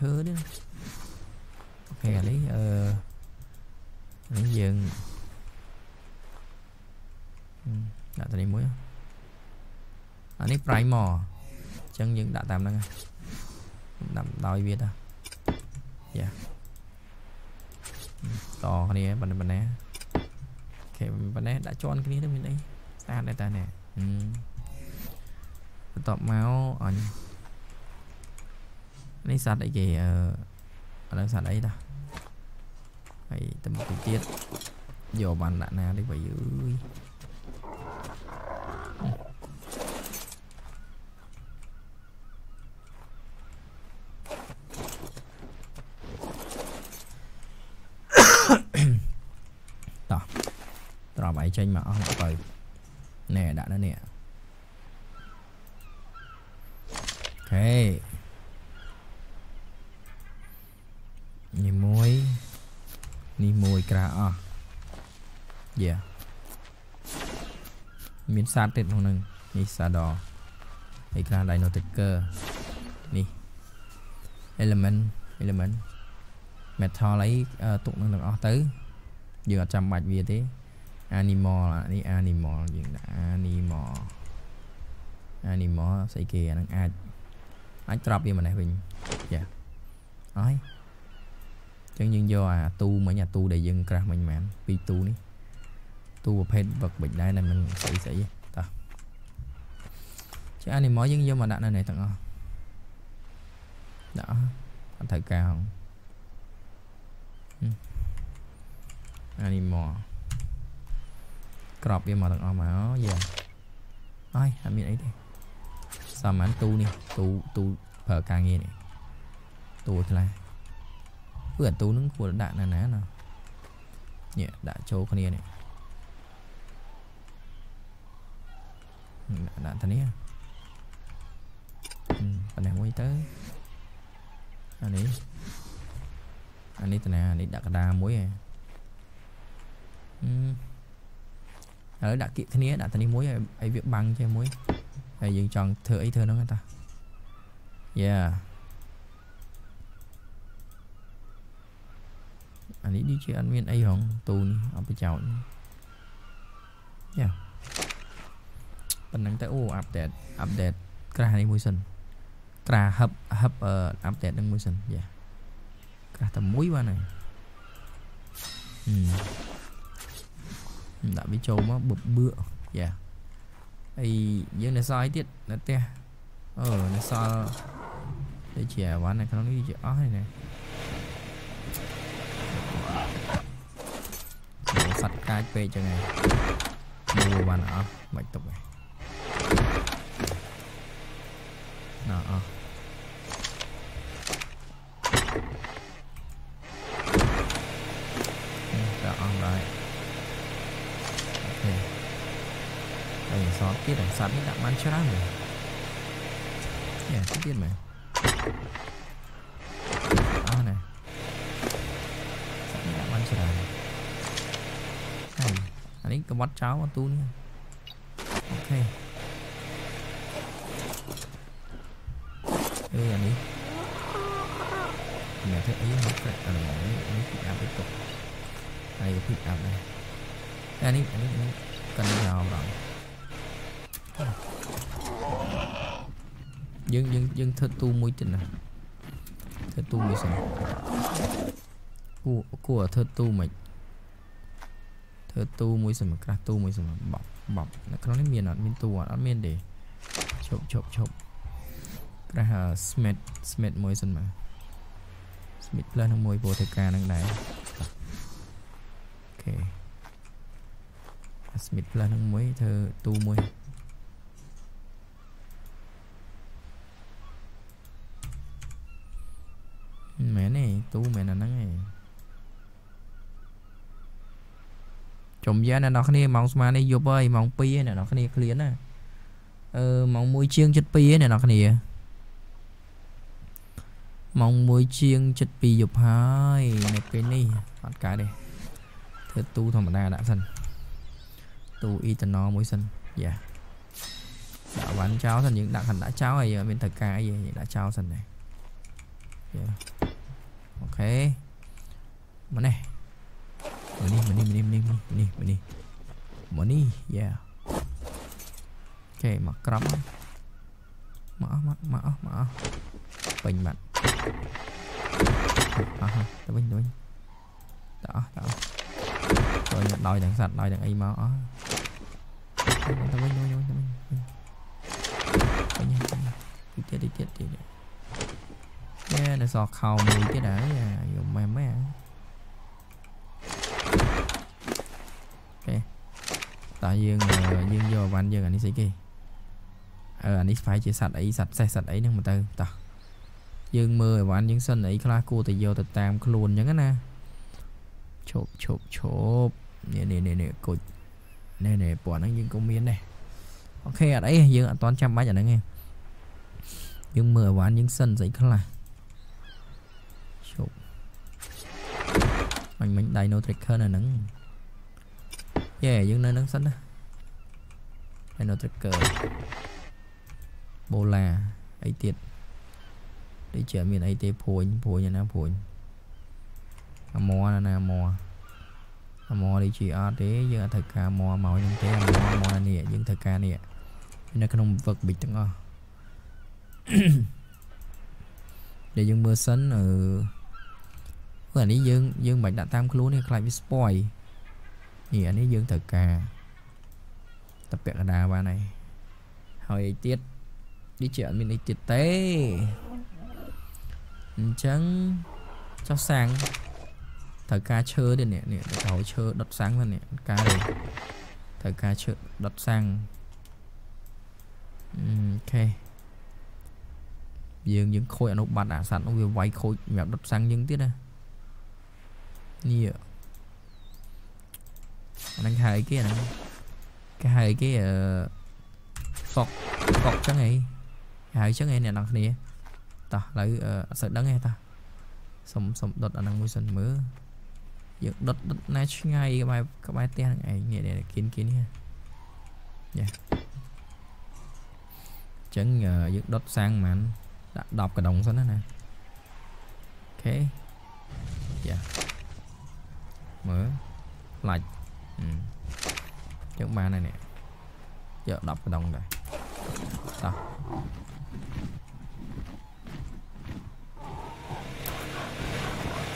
ឈើនេះអូខេឥឡូវអឺនេះយើងដាក់ទៅនេះមួយអានេះ primer អញ្ចឹងយើងដាក់តាមហ្នឹងដាក់ដោយវាតាយ៉ាតគ្នាប៉ុណ្ណេះប៉ុណ្ណេះអូខេប៉ុណ្ណេះដាក់ជន់គ្នាទៅមានអីស្អាតដែរតានេះបន្ទាប់មកអញ នេះសัตว์អីគេអឺឥឡូវសัตว์អីតាហើយទៅមុខទៀតយកបានដាក់ណាទេបើយឺយតោះត្រប់ឲ្យចេញមកអស់ទៅណែដាក់នៅនេះអូខេ ក្រាអស់យ៉ាមានសាតទៀតក្នុងហ្នឹងនេះសាដហើយក្រា Dinoticker នេះ element element metal អីទុកនឹងទាំងអស់ទៅយើងអត់ចាំបាច់វាទេ animal នេះ animal យើងដាក់ animal animal ស្អីគេអាហ្នឹងអាចអាចត្រាប់វាម្នេះវិញយ៉ាអស់ហើយ អញ្ចឹងយើងយកអាទូមិញអាទូដែលយើងក្រាស់មិញមែនពីរទូនេះទូប្រភេទវឹកបិចដែរតែមិនស្អីស្អីតោះជា animal យើងយកមកដាក់នៅនេះទាំងអស់ដាក់អស់អត់ត្រូវការហង animal ក្របវាមកទាំងអស់មកយ៉ាហើយអត់មានអីទេសាមញ្ញទូនេះទូទូប្រើការងារនេះទូខ្លះ គឺអាទូនឹងគួរដាក់ណាណាណានេះដាក់ចូលគ្នានេះដាក់ទៅនេះប៉ុណ្ណេះមួយទៅអានេះអានេះតាណាអានេះដាក់កដាមួយឯងឥឡូវដាក់គៀកគ្នាដាក់ទៅនេះមួយឲ្យវាបាំងចេះមួយហើយយើងចង់ធ្វើអីធ្វើហ្នឹងតាយ៉ា អានេះដូចជាអត់មានអីហងទូនេះអត់ប្រយោជន៍យ៉ាប៉ុណ្ណឹងទៅអូអាប់ដេតអាប់ដេតក្រាស់នេះមួយសិនក្រាហឹបហឹបអាប់ដេតនឹងមួយសិនយ៉ាក្រាស់តែមួយបានហើយដាក់វាចូលមកបបឿយ៉ាហើយយើងនៅសល់អីទៀតនៅផ្ទះអូនៅសល់ដូចជាអាវ៉ាន់នៅក្នុងនេះជាអស់ហើយណាសัตว์កា ចពេកចឹងហើយមួយបានអស់មិនទុកទេណ៎អស់តែអស់ដែរអូខេហើយសតទៀតសត្វនេះដាក់បានច្រើនមែនយ៉ាទៀតមែន អានេះកបត់ចោលទូនេះអូខេអឺអានេះអ្នកធ្វើអីមកក្រែកអានេះនេះពីអាប់ទៅទុកហើយពីអាប់ដែរអានេះអានេះនេះកាន់ចោលបងយើងយើងយើង ធ្វើទូមួយទៀតណាធ្វើទូមួយសិនគួគួធ្វើទូមិនធ្វើទូមួយសិនមកក្រាស់ទូមួយសិនបបបបនៅក្នុងនេះមានអត់មានទូអត់អត់មានទេឈប់ឈប់ឈប់ក្រាស់ smith smith មួយសិនមក smith plus នឹងមួយព្រោះធ្វើការនឹងដែរអូខេ smith plus នឹងមួយធ្វើទូមួយមែនទេទូមែនអាហ្នឹង ឯងចំយ៉ាអ្នកនរគ្នាម៉ោងស្មាននេះយប់ហើយម៉ោង2ហើយអ្នកនរគ្នាឃ្លានណាអឺម៉ោង1ជាង7ហើយអ្នកនរគ្នាម៉ោង1ជាង7យប់ហើយនៅពេលនេះអត់កើតទេធ្វើទូធម្មតាដាក់សិនទូអ៊ីតាណូមួយសិនយ៉ាដាក់វ៉ាន់ចោលសិនយើងដាក់ខាងដាក់ចោលហើយមានត្រូវការអីយើងដាក់ចោលសិនដែរអូខេមកនេះ មកនេះមកនេះមកនេះមកនេះមកនេះមកនេះមកនេះយ៉ាអូខេមកក្រប់មកអស់មកមកអស់មកអស់ពេញបាត់អស់ទៅវិញទៅវិញតអស់តអស់ចូលយកដោយទាំងសัตว์ដោយទាំងអីមកអស់ទៅវិញទៅវិញទៅវិញទៅវិញវិញទៀតទៀតទៀតណែនៅសល់ខោមួយទៀតហើយយកម៉ែម៉ែអូ តើយើងយើងយកវ៉ាន់យើងអានេះស្អីគេអឺអានេះស្វែងជាសัตว์អីសัตว์សេះសัตว์អីហ្នឹងមកទៅតោះយើងមើលអីវ៉ាន់យើងសិនអីខ្លះគួរតែយកទៅតាមខ្លួនអញ្ចឹងណាឈប់ឈប់ឈប់នេះនេះនេះនេះគុជនេះនេះពណ៌ហ្នឹងយើងក៏មានដែរអូខេអត់អីយើងអត់តន់ចាំបាច់អាហ្នឹងទេយើងមើលអីវ៉ាន់យើងសិនស្អីខ្លះឈប់មិញមិញ Dino Tracker នៅហ្នឹង យេយើងនៅហ្នឹងសិនណា Dino Tracker បូឡាអីទៀតដូចជាមានអីទេព្រួញព្រួញណាព្រួញអាមណាណាមអាមដូចជាអត់ទេយើងអត់ត្រូវការមមកហ្នឹងទេអាមមនេះយើងត្រូវការនេះនៅក្នុង work big ទាំងអស់ដែលយើងមើលសិនអឺអានេះយើងយើងមិនដាក់តាមខ្លួននេះខ្លាចវា spoil នេះអានេះយើងត្រូវការតពាក់កណ្ដាលបានហើយហើយអីទៀតនេះជាអត់មានអីទៀតទេអញ្ចឹងចុះសាំងត្រូវការឈើទៀតនេះនេះត្រូវឈើដុតសាំងទៅនេះការទេត្រូវការឈើដុតសាំងអូខេយើងយើងខូចអនុបត្តិអាសត្វនោះវាវាយខូចសម្រាប់ដុតសាំងយើងទៀតណានេះ anang hai cái anang kahai cái phọc phọc chẳng này hai chẳng này nè nặng nè ta, lấy ờ, sợi đắng này ta. Xong xong đốt anang mùi sần mớ dựng đốt đốt nè ngay các bài các bài tiền này. Nghe để kín kín nha. Dạ. Nha chẳng ờ, dựng đốt sang mà đã đọc cái đồng xuống đó nè. Ok. Dạ. Yeah. mở lại ừ. Chấn này nè. Giờ đập cái đông này. Đó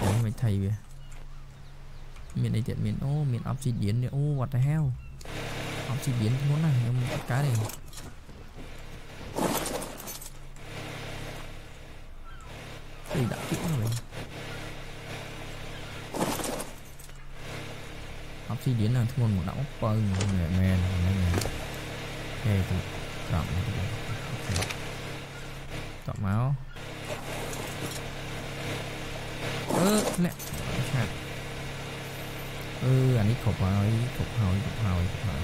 Ủa mày thầy vậy Miền này tiện miền Ô oh, miền obsidian nè Ô oh, what the hell? Obsidian muốn này Em cái cá này. Thì đã kỹ rồi. អីដាក់ទៀតហ្នឹង obsidian ហ្នឹងធ្ងន់មកដាក់មកបើមែនមែនហ្នឹងអូខេទៅក្រោមនេះអូខេតបមកអឺអ្នកឆាត់អឺអានេះគ្រប់ហើយគ្រប់ហើយគ្រប់ហើយគ្រប់ហើយ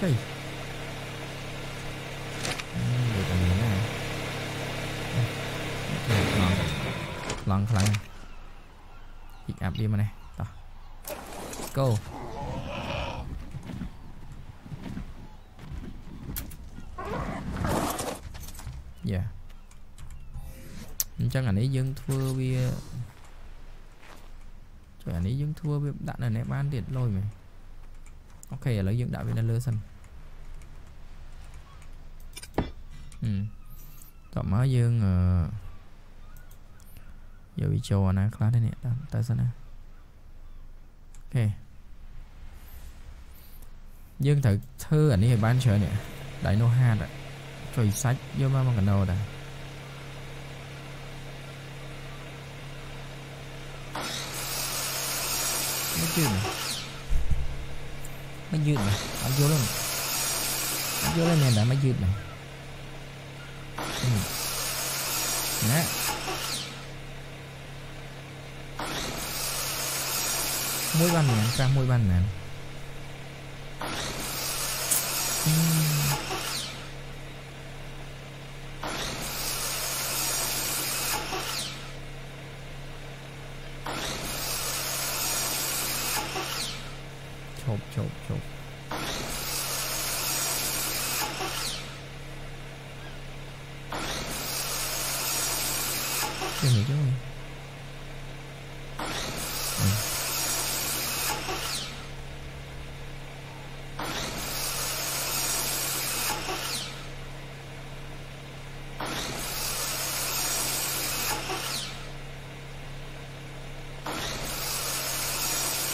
ចៃអឺវាតែមានណាឡងខ្លាំងពីអាប់វាមកនេះតោះ go. Dạ. Chắc anh ấy dân thua vì, trời anh ấy dân thua vì đạn ở ném ăn điện lôi mày. Ok là lấy dân đạo bên lơ xanh ừ. Tọa má dân ờ. Giờ bị trồ nè class đây nè. Ta ta sao nè. Ok. យើងអឺយកវាចូលអាណាខ្លះទេនេះតើសិនណាអូខេយើងត្រូវធ្វើអានេះឲ្យបានច្រើននេះដៃនោះហាតជួយសាច់យកមកមកកណោដែរយឺតមិនយឺតណាអត់យល់ទេអត់យល់ទេអ្នកដែលមិនយឺតណាណាមួយបានមែនចាស់មួយបានមែន 좀 이겨.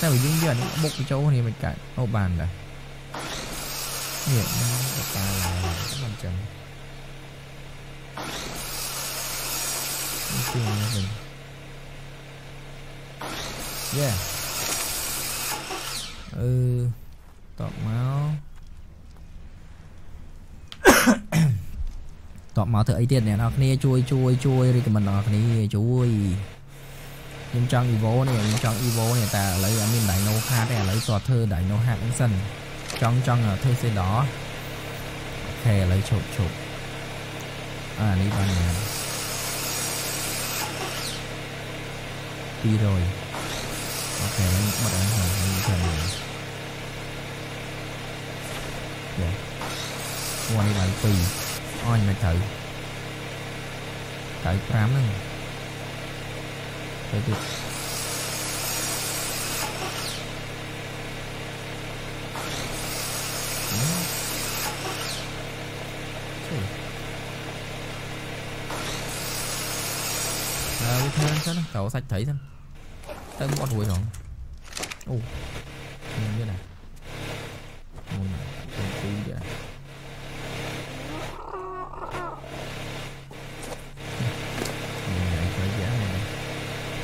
Sao bị dính giờ nó bốc cái chỗ này mình cạn ô bàn rồi hiện nó ta là làm chậm Nói chung là mình yeah ừ tọt máu tọt máu ធ្វើអីទៀតអ្នកនរគ្នាជួយជួយជួយរីកមិនអ្នកនរគ្នាជួយ ខ្ញុំចង់ Evo នេះខ្ញុំចង់ Evo នេះតែឥឡូវអត់មាន Dino Hard ទេឥឡូវតើធ្វើ Dino Hard ហ្នឹងសិនចង់ចង់ធ្វើសេដអូខេឥឡូវឈប់ឈប់អានេះបានណា200អូខេហ្នឹងបាត់ហើយហ្នឹងធ្វើយ៉ាមួយនេះឡើង2អញមិនត្រូវត្រូវ5ហ្នឹង ទៅទៀតអើវាធ្វើសិនតោសាច់ត្រីសិនទៅម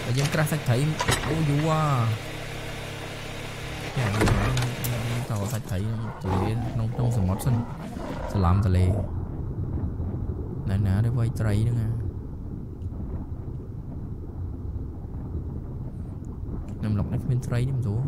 តែយើងក្រាស់សាច់ត្រីអូយូអាយ៉ាងនេះតោសាច់ត្រីទលេក្នុងក្នុងសមុទ្រសិនសឡំទលេណែណាទៅវាយត្រីហ្នឹងណាខ្ញុំលុកនេះគ្មានត្រីនេះមិនស្រួល